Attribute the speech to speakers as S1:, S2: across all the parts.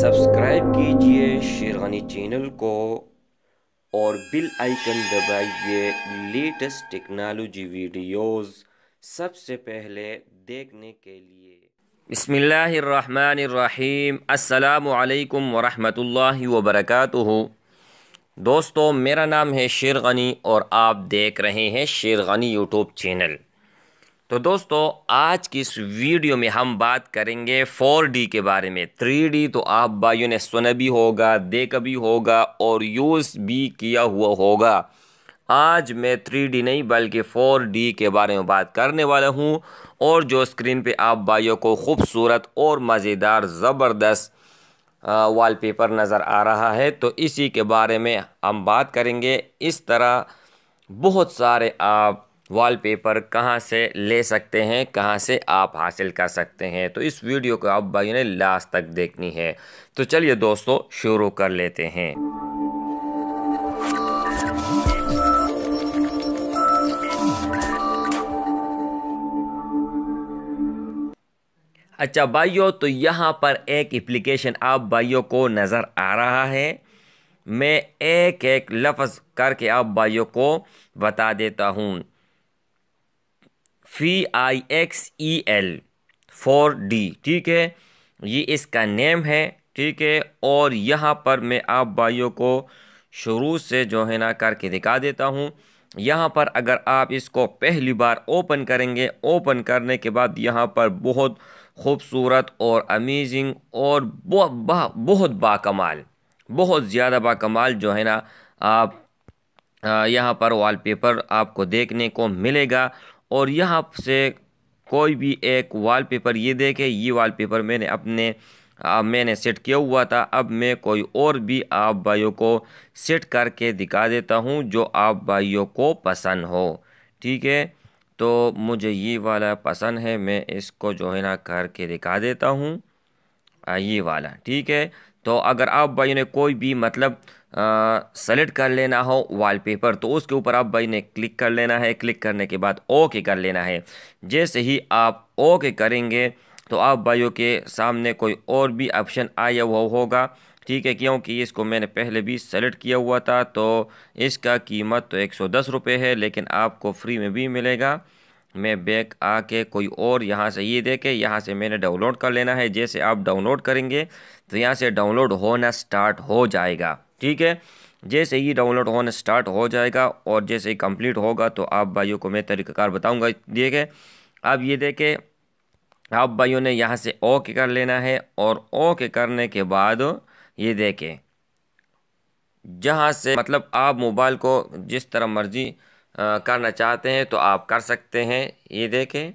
S1: Subscribe कीजिए sherwani channel को और बिल आइकन दबाइए लेटेस्ट टेक्नोलॉजी वीडियोस सबसे पहले देखने के लिए। अस्सलामु अलैकुम वरहमतुल्लाहि वबरकातुहू। दोस्तों, मेरा नाम है शेर गनी और आप देख रहे हैं शेर गनी यूट्यूब चैनल। तो दोस्तों, आज की इस वीडियो में हम बात करेंगे 4D के बारे में। 3D तो आप भाइयों ने सुना भी होगा, देखा भी होगा और यूज़ भी किया हुआ होगा। आज मैं 3D नहीं, बल्कि 4D के बारे में बात करने वाला हूँ और जो स्क्रीन पे आप भाइयों को खूबसूरत और मज़ेदार, ज़बरदस्त वॉलपेपर नज़र आ रहा है तो इसी के बारे में हम बात करेंगे। इस तरह बहुत सारे आप वॉलपेपर कहाँ से ले सकते हैं, कहाँ से आप हासिल कर सकते हैं। तो इस वीडियो को आप भाइयों ने लास्ट तक देखनी है। तो चलिए दोस्तों, शुरू कर लेते हैं। अच्छा भाइयों तो यहाँ पर एक एप्लीकेशन आप भाइयों को नज़र आ रहा है। मैं एक एक लफ्ज़ करके आप भाइयों को बता देता हूँ। V I X E L four D ठीक है? ये इसका नेम है ठीक है? और यहाँ पर मैं आप भाइयों को शुरू से जो है ना करके दिखा देता हूँ। यहाँ पर अगर आप इसको पहली बार ओपन करेंगे ओपन करने के बाद यहाँ पर बहुत खूबसूरत और अमेजिंग और बहुत बा, बहुत बाकमाल बहुत ज़्यादा बाकमाल जो है ना आप यहाँ पर वॉलपेपर आपको देखने को मिलेगा। और यहाँ से कोई भी एक वॉलपेपर ये देखे ये वॉलपेपर मैंने अपने आ, मैंने सेट किया हुआ था। अब मैं कोई और भी आप भाइयों को सेट करके दिखा देता हूँ जो आप भाइयों को पसंद हो। ठीक है? तो मुझे ये वाला पसंद है मैं इसको जो है ना करके दिखा देता हूँ। ये वाला ठीक है? तो अगर आप भाई ने कोई भी मतलब सेलेक्ट कर लेना हो वॉलपेपर तो उसके ऊपर आप भाई ने क्लिक कर लेना है। क्लिक करने के बाद ओके कर लेना है। जैसे ही आप ओके करेंगे तो आप भाइयों के सामने कोई और भी ऑप्शन आया हुआ होगा। ठीक है, क्योंकि इसको मैंने पहले भी सेलेक्ट किया हुआ था तो इसका कीमत तो एक सौ है, लेकिन आपको फ्री में भी मिलेगा। मैं बैक आके कोई और यहाँ से ये देखे, यहाँ से मैंने डाउनलोड कर लेना है। जैसे आप डाउनलोड करेंगे तो यहाँ से डाउनलोड होना स्टार्ट हो जाएगा। ठीक है? जैसे ही डाउनलोड होना स्टार्ट हो जाएगा और जैसे ही कंप्लीट होगा तो आप भाइयों को मैं तरीक़ाकार बताऊँगा। देखे, अब ये देखे, आप भाइयों ने यहाँ से ओके कर लेना है और ओके करने के बाद ये देखें, जहाँ से मतलब आप मोबाइल को जिस तरह मर्ज़ी करना चाहते हैं तो आप कर सकते हैं। ये देखें,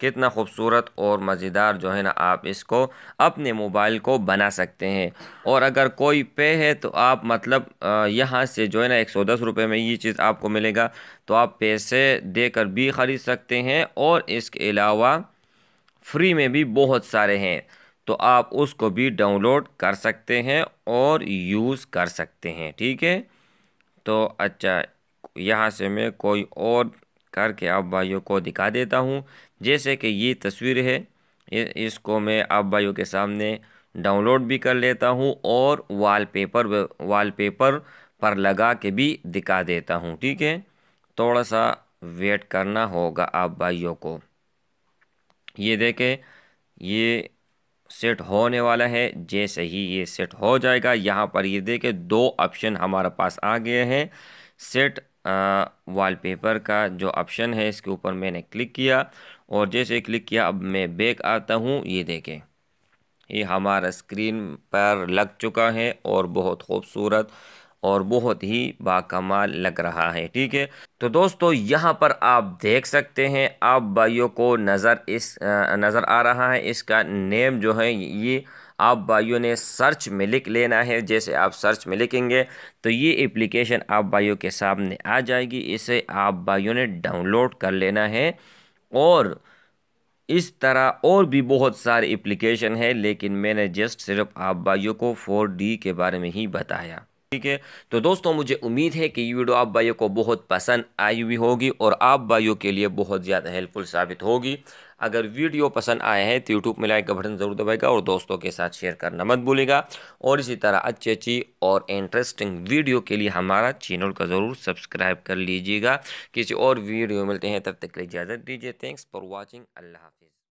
S1: कितना खूबसूरत और मज़ेदार जो है ना आप इसको अपने मोबाइल को बना सकते हैं। और अगर कोई पे है तो आप मतलब यहाँ से जो है ना एक सौ दस रुपये में ये चीज़ आपको मिलेगा तो आप पैसे देकर भी ख़रीद सकते हैं। और इसके अलावा फ्री में भी बहुत सारे हैं तो आप उसको भी डाउनलोड कर सकते हैं और यूज़ कर सकते हैं, ठीक है? तो अच्छा यहाँ से मैं कोई और करके आप भाइयों को दिखा देता हूँ। जैसे कि ये तस्वीर है इसको मैं आप भाइयों के सामने डाउनलोड भी कर लेता हूँ और वॉलपेपर वॉलपेपर पर लगा के भी दिखा देता हूँ, ठीक है? थोड़ा सा वेट करना होगा आप भाइयों को। ये देखें, ये सेट होने वाला है, जैसे ही ये सेट हो जाएगा, यहाँ पर ये देखें, दो ऑप्शन हमारे पास आ गए हैं। सेट वॉलपेपर का जो ऑप्शन है, इसके ऊपर मैंने क्लिक किया और जैसे क्लिक किया, अब मैं बैक आता हूँ, ये देखें। ये हमारा स्क्रीन पर लग चुका है और बहुत खूबसूरत और बहुत ही बाकमाल लग रहा है, ठीक है? तो दोस्तों, यहाँ पर आप देख सकते हैं, आप भाइयों को नज़र इस नज़र आ रहा है, इसका नेम जो है, ये आप भाइयों ने सर्च में लिख लेना है, जैसे आप सर्च में लिखेंगे तो ये एप्लीकेशन आप भाइयों के सामने आ जाएगी। इसे आप भाइयों ने डाउनलोड कर लेना है। और इस तरह और भी बहुत सारे एप्लीकेशन है, लेकिन मैंने जस्ट सिर्फ़ आप भाइयों को फोर डी के बारे में ही बताया। ठीक है? तो दोस्तों, मुझे उम्मीद है कि ये वीडियो आप भाइयों को बहुत पसंद आई हुई होगी और आप भाइयों के लिए बहुत ज़्यादा हेल्पफुल साबित होगी। अगर वीडियो पसंद आए हैं तो यूट्यूब में लाइक का बटन ज़रूर दबाएगा और दोस्तों के साथ शेयर करना मत भूलेगा और इसी तरह अच्छी अच्छी और इंटरेस्टिंग वीडियो के लिए हमारा चैनल का ज़रूर सब्सक्राइब कर लीजिएगा। किसी और वीडियो मिलते हैं, तब तक के लिए इजाज़त दीजिए। थैंक्स फॉर वॉचिंग अल्लाह हाफिज़।